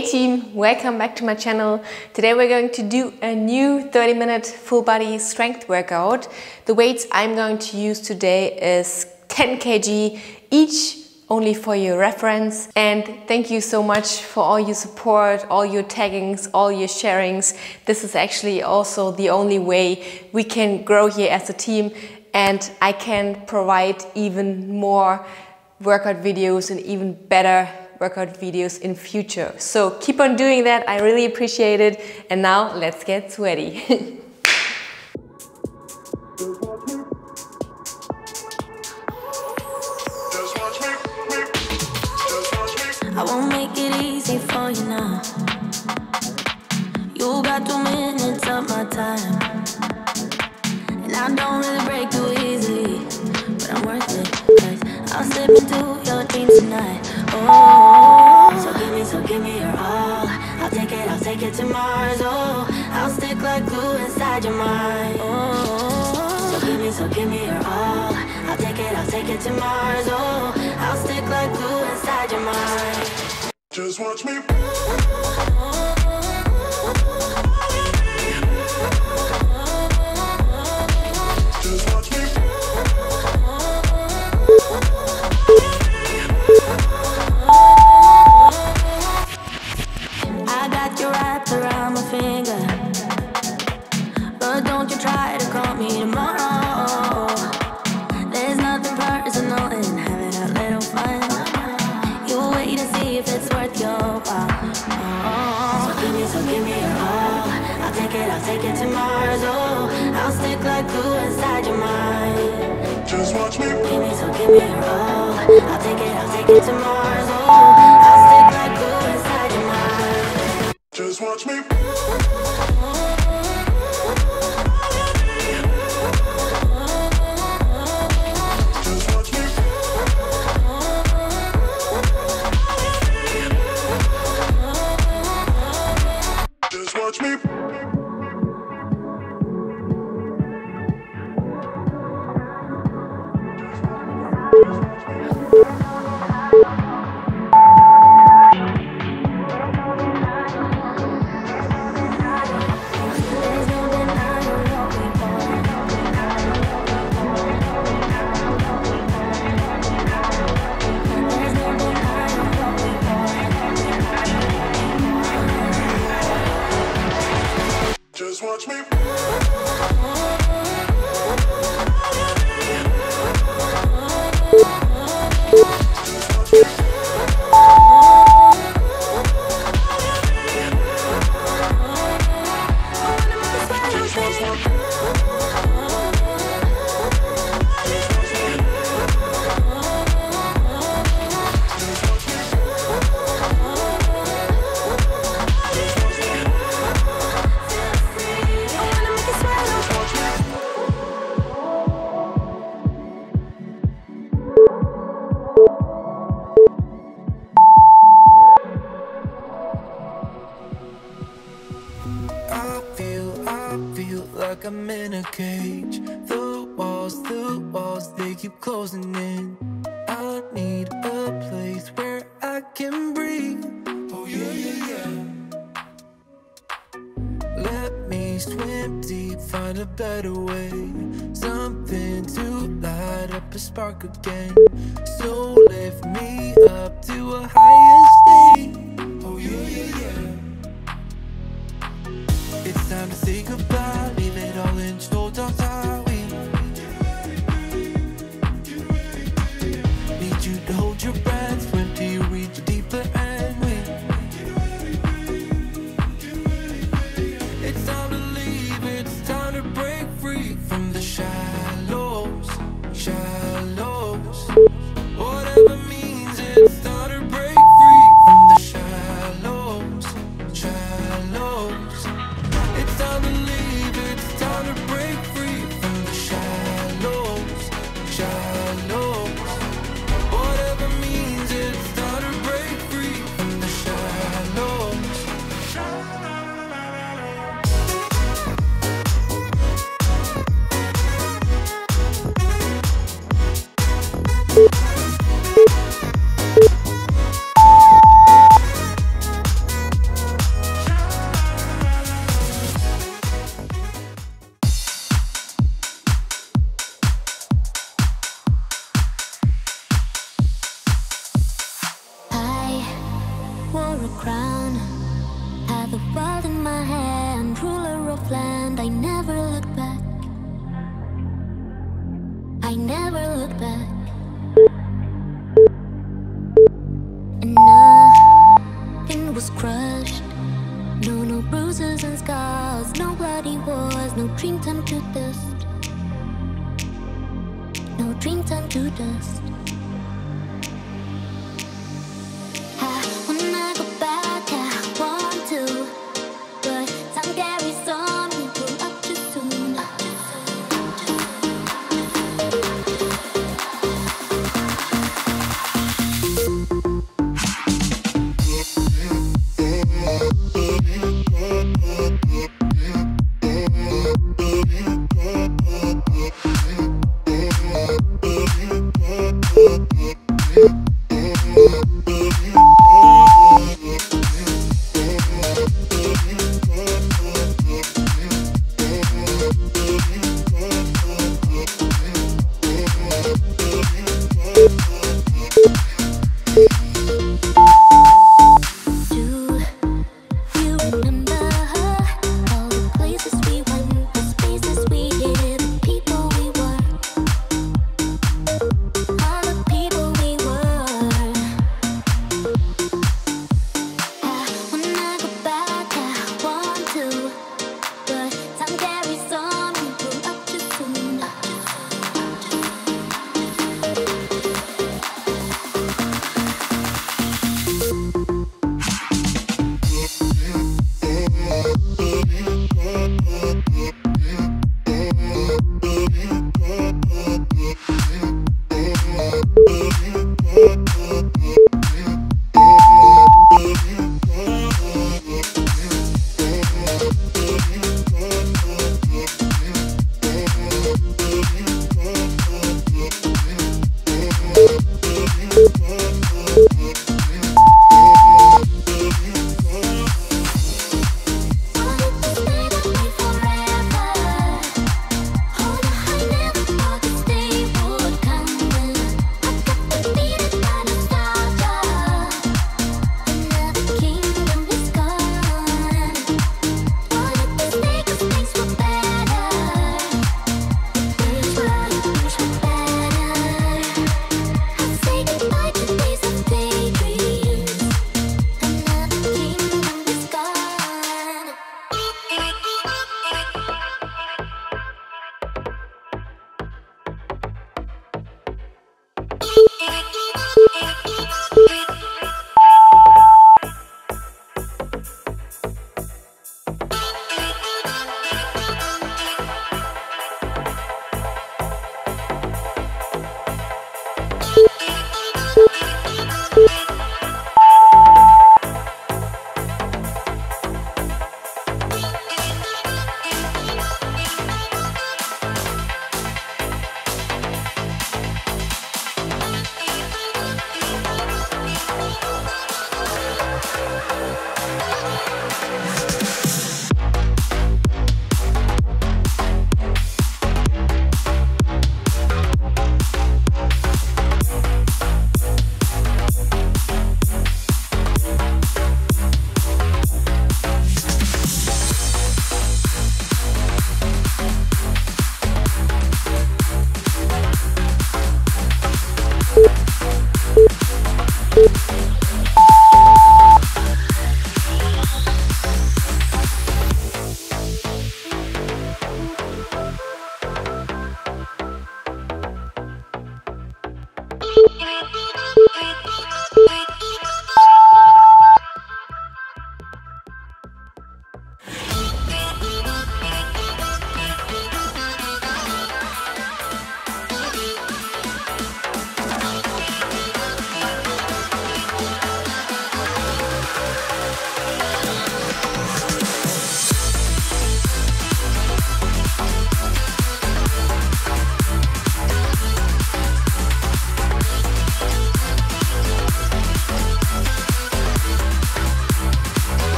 Hey team, welcome back to my channel. Today we're going to do a new 30 minute full body strength workout. The weights I'm going to use today is 10 kg each only for your reference. And thank you so much for all your support, all your taggings, all your sharings. This is actually also the only way we can grow here as a team and I can provide even more workout videos and even better workout videos in future. So keep on doing that, I really appreciate it. And now let's get sweaty. I won't make it easy for you now. You got two minutes of my time. And I don't really break too easily. But I'm worth it. I'll slip into your dreams tonight. Oh, so give me, so give me your all. I'll take it, I'll take it to Mars. Oh, I'll stick like glue inside your mind. Oh, so give me, so give me your all. I'll take it, I'll take it to Mars. Oh, I'll stick like glue inside your mind. Just watch me. Oh. Watch me. Give me, so give me your all. I'll take it, I'll take it to Mars. There's The walls, the walls, they keep closing in. I need a place where I can breathe. Oh, yeah, yeah, yeah. Let me swim deep, find a better way. Something to light up a spark again. So lift me up to a higher state. Oh, yeah, yeah, yeah.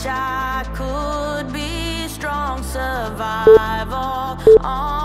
Wish I could be strong, survive all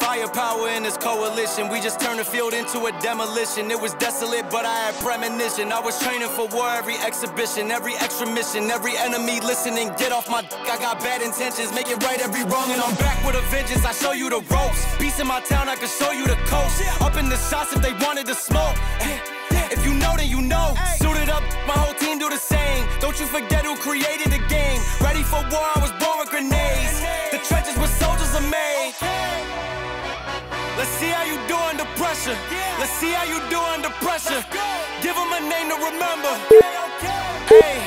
Firepower in this coalition. We just turned the field into a demolition. It was desolate, but I had premonition. I was training for war every exhibition, every extra mission, every enemy listening. Get off my d- I got bad intentions. Make it right every wrong, and I'm back with a vengeance. I show you the ropes. Peace in my town, I can show you the coast. Up in the shots if they wanted to smoke. If you know, then you know. Suited up, my whole team do the same. Don't you forget who created the game. Ready for war, I was born with grenades. The trenches where soldiers are made. Let's see how you do under pressure. Let's see how you do under pressure. Give 'em a name to remember. Hey,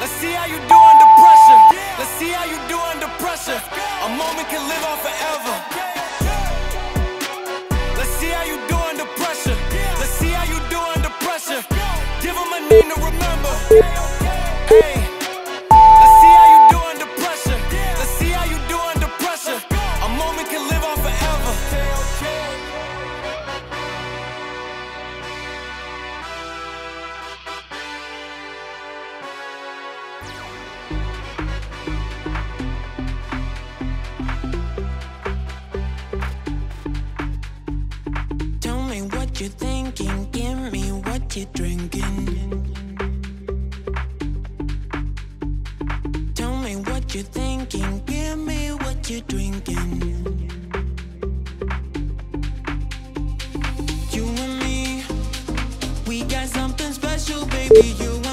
let's see how you do under pressure. Let's see how you do under pressure. A moment can live on forever. Let's see how you do under pressure. Let's see how you do under pressure. Give 'em a name to remember. You're thinking, give me what you're drinking. Tell me what you're thinking, give me what you're drinking. You and me, we got something special, baby. You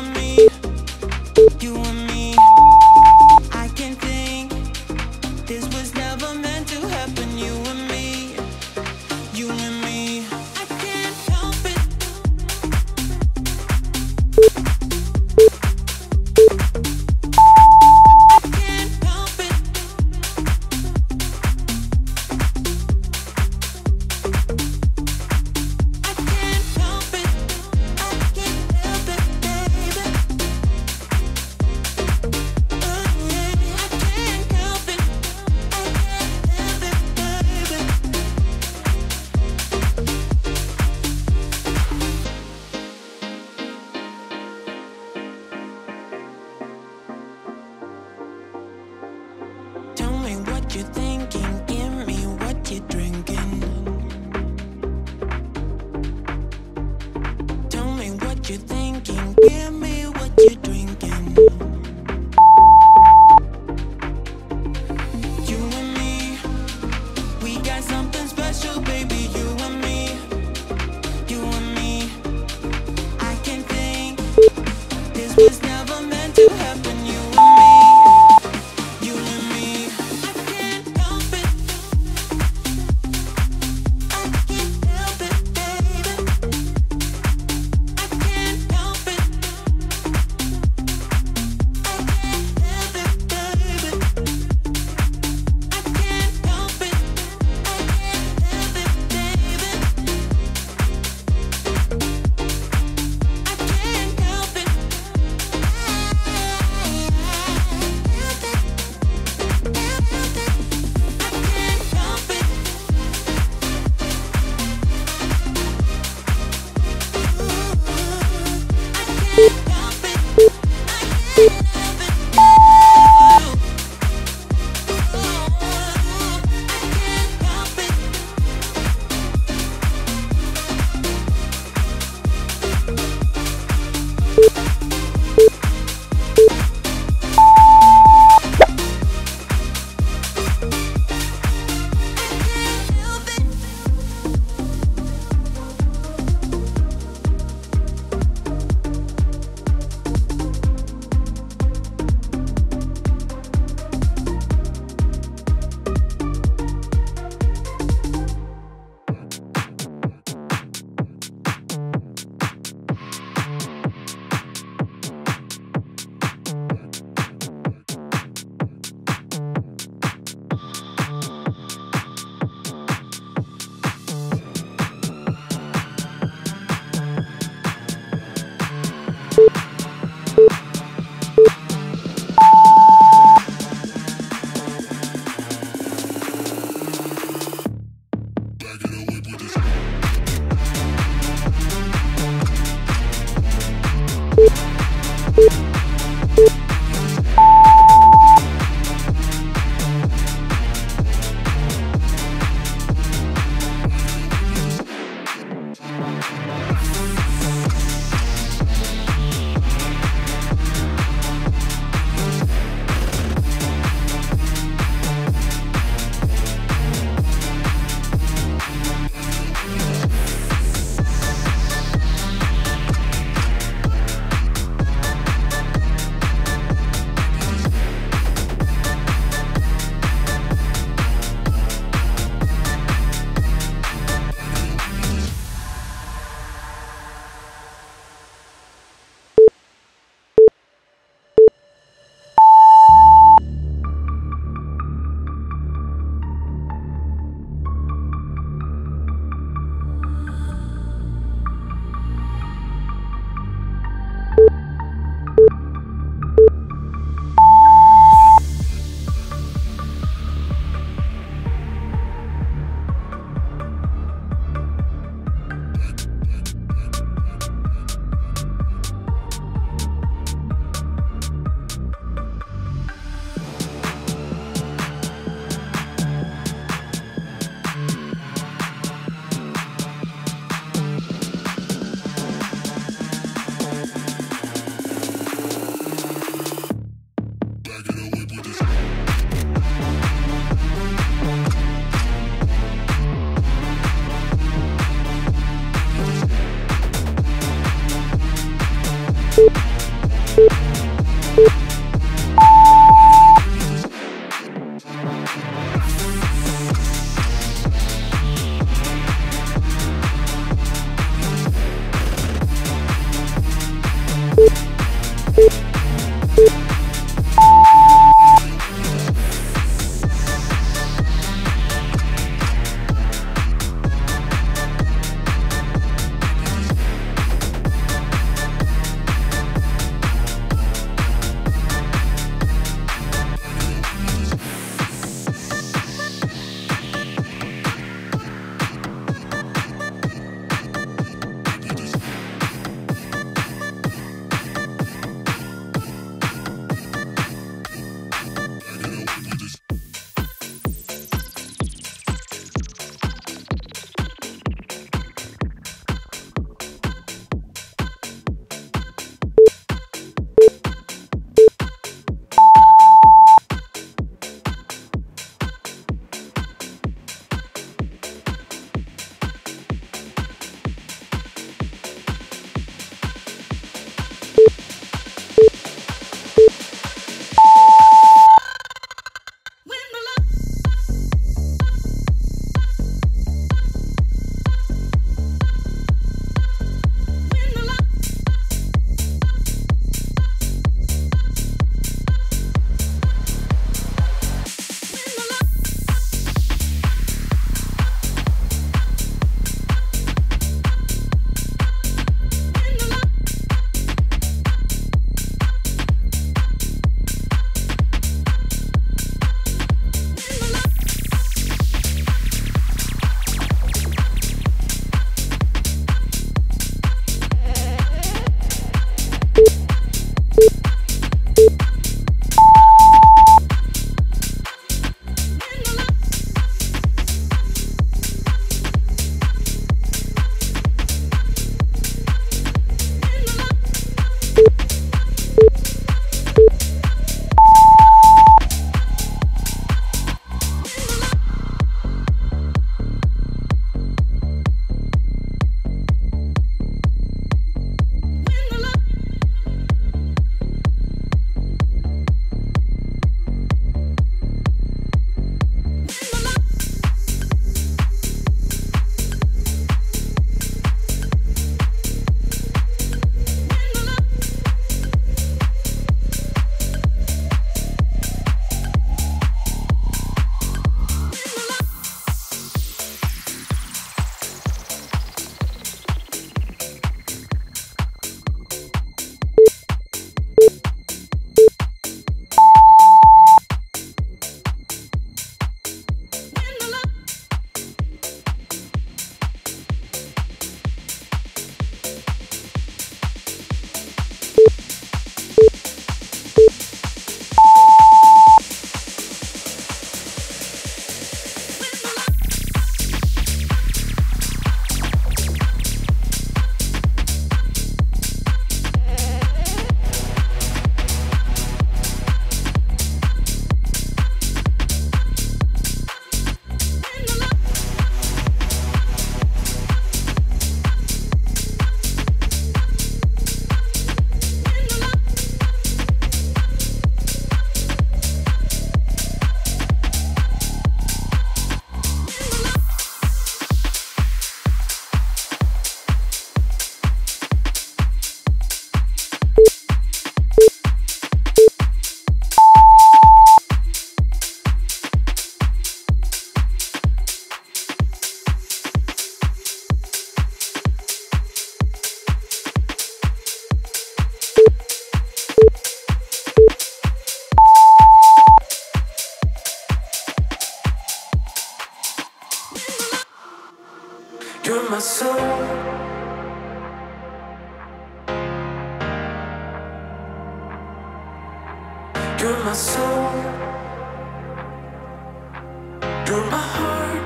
You're my heart,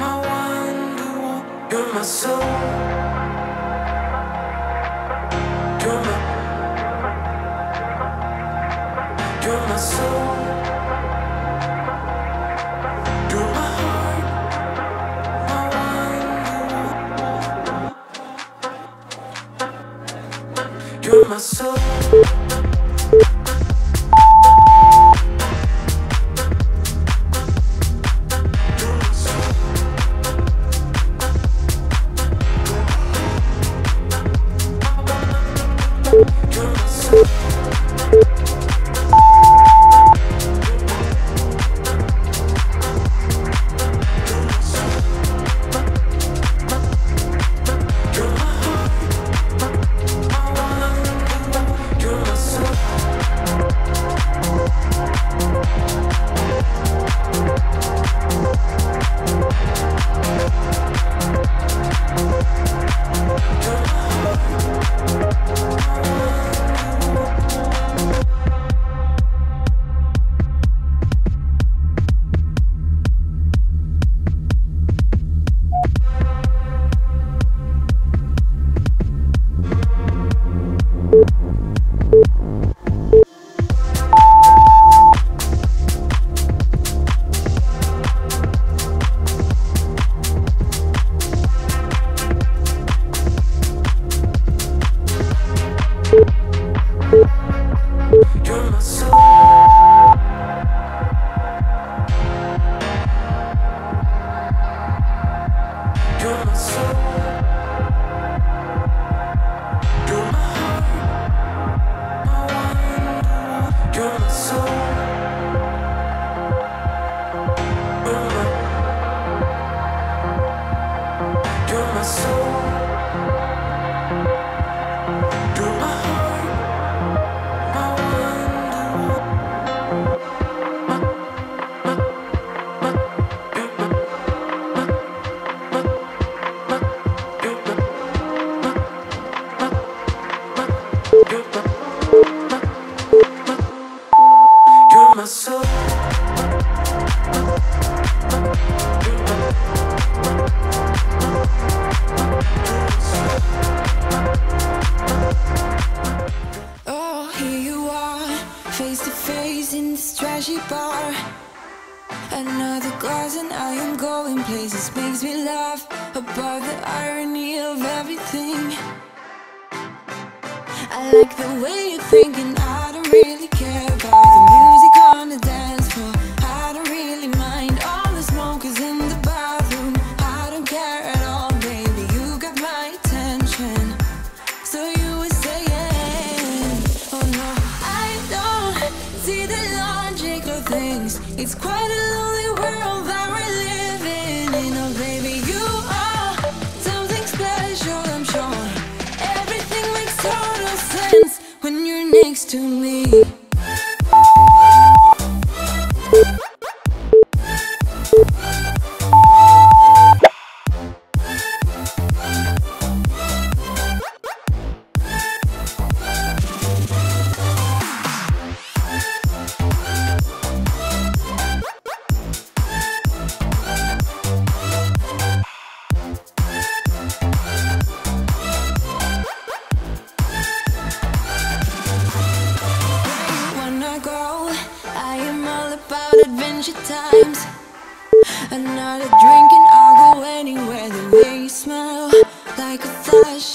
my wonderwall. You're my soul. You're my, you're my soul. You're my heart, my wonderwall. You're my soul.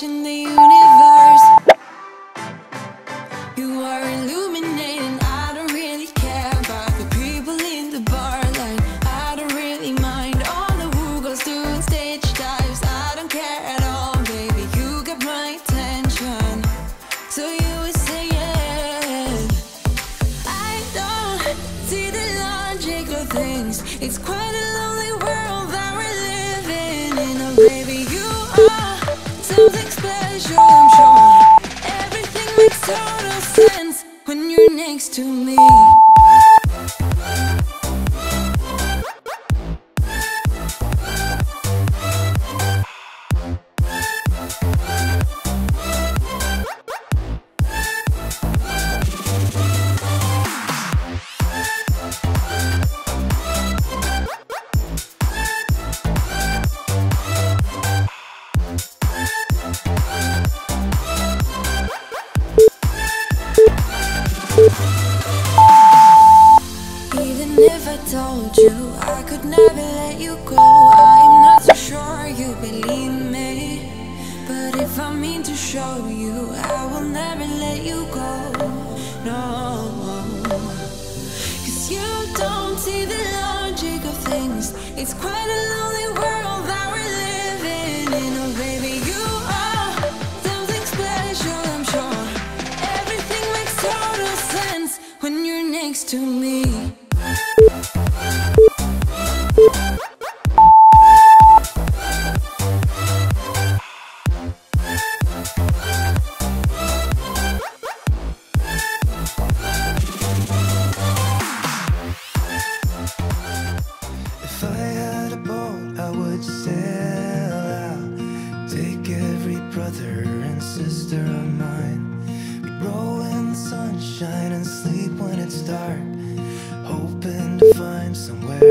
watching the somewhere.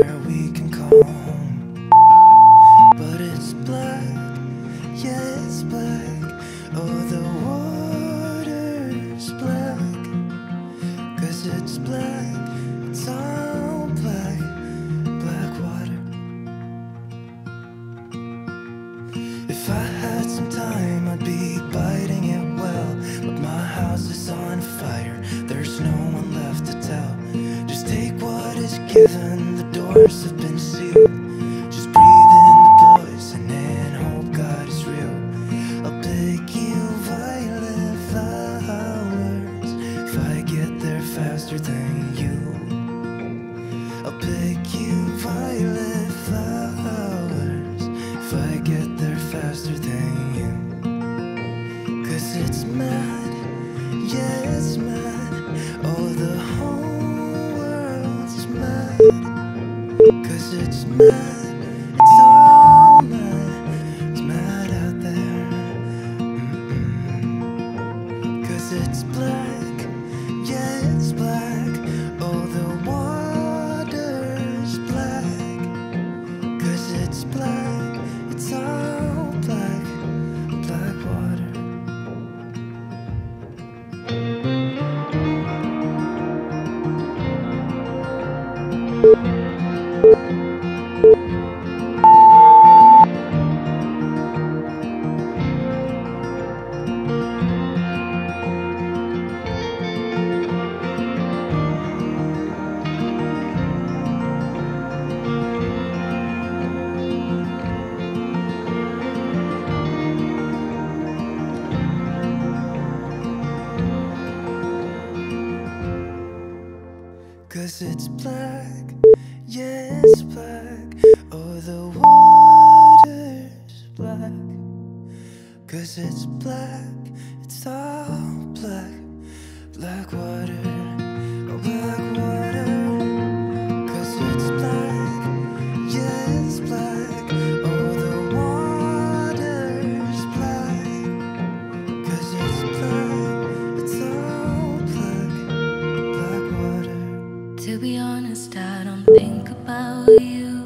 honest, I don't think about you.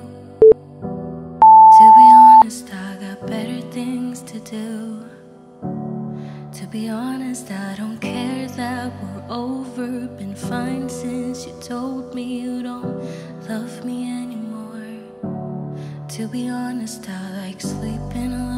To be honest, I got better things to do. To be honest, I don't care that we're over. Been fine since you told me you don't love me anymore. To be honest, I like sleeping alone.